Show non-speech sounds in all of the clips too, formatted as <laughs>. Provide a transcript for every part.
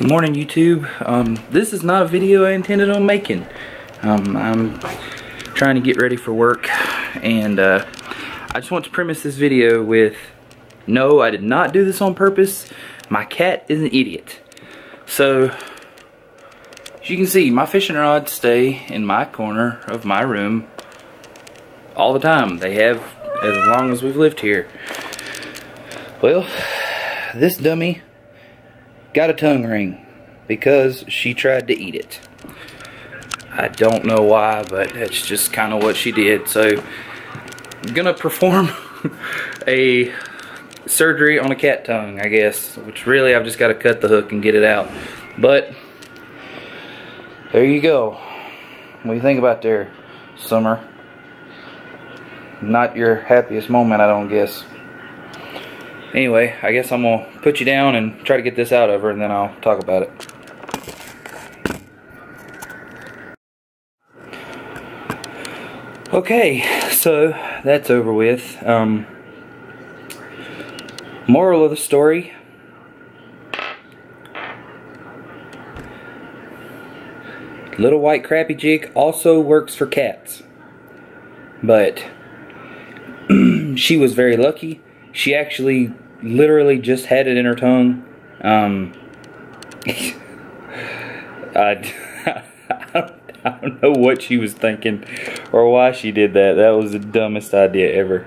Good morning YouTube. Um, this is not a video I intended on making. Um, I'm trying to get ready for work and uh, I just want to premise this video with no I did not do this on purpose. My cat is an idiot. So as you can see my fishing rods stay in my corner of my room all the time. They have as long as we've lived here. Well this dummy got a tongue ring because she tried to eat it. I don't know why, but that's just kind of what she did. So I'm gonna perform <laughs> a surgery on a cat tongue, I guess, which really I've just got to cut the hook and get it out. But there you go. What do you think about there, Summer? Not your happiest moment, I don't guess. Anyway, I guess I'm going to put you down and try to get this out of her and then I'll talk about it. Okay, so that's over with. Um, moral of the story. Little White Crappie Jig also works for cats. But <clears throat> she was very lucky she actually literally just had it in her tongue. Um, <laughs> I, <laughs> I don't know what she was thinking or why she did that. That was the dumbest idea ever.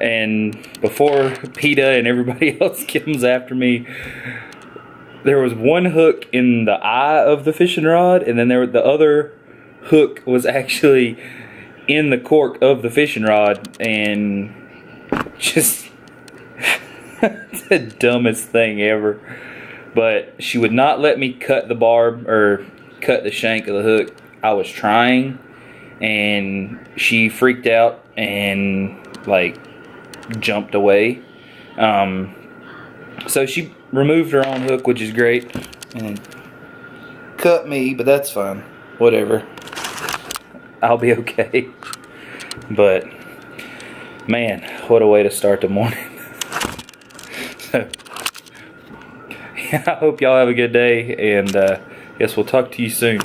And before PETA and everybody <laughs> else comes after me, there was one hook in the eye of the fishing rod, and then there the other hook was actually in the cork of the fishing rod, and just <laughs> the dumbest thing ever. But she would not let me cut the barb or cut the shank of the hook. I was trying and she freaked out and like jumped away. Um, so she removed her own hook, which is great, and cut me, but that's fine. Whatever. I'll be okay. <laughs> But man, what a way to start the morning. <laughs> I hope y'all have a good day, and uh, guess we'll talk to you soon.